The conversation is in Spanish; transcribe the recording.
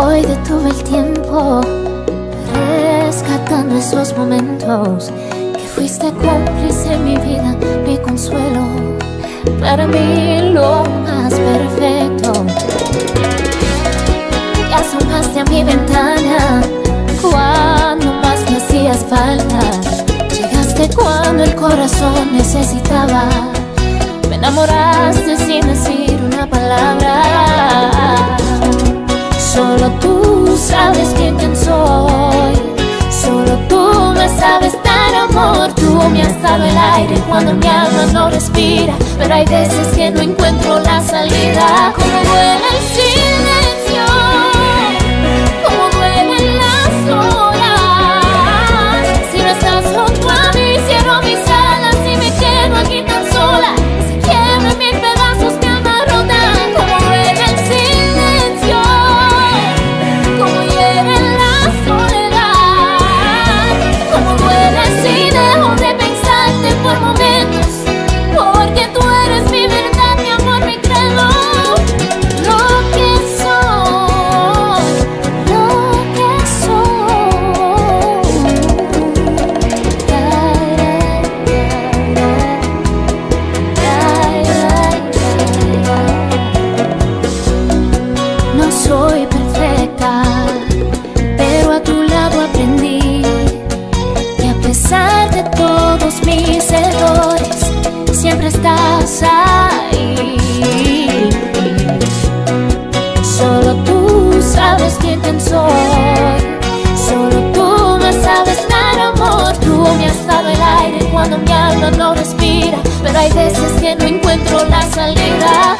Hoy detuve el tiempo, rescatando esos momentos que fuiste cómplice en mi vida, mi consuelo, para mí lo más perfecto. Y asomaste a mi ventana cuando más me hacías falta. Llegaste cuando el corazón necesitaba. Me enamoraste sin decir una palabra. Me has dado el aire cuando mi alma no respira. Pero hay veces que no encuentro la salida. soy perfecta, pero a tu lado aprendí que a pesar de todos mis errores, siempre estás ahí. Solo tú sabes quién soy, solo tú me sabes dar amor, tú me has dado el aire cuando mi alma no respira, pero hay veces que no encuentro la salida.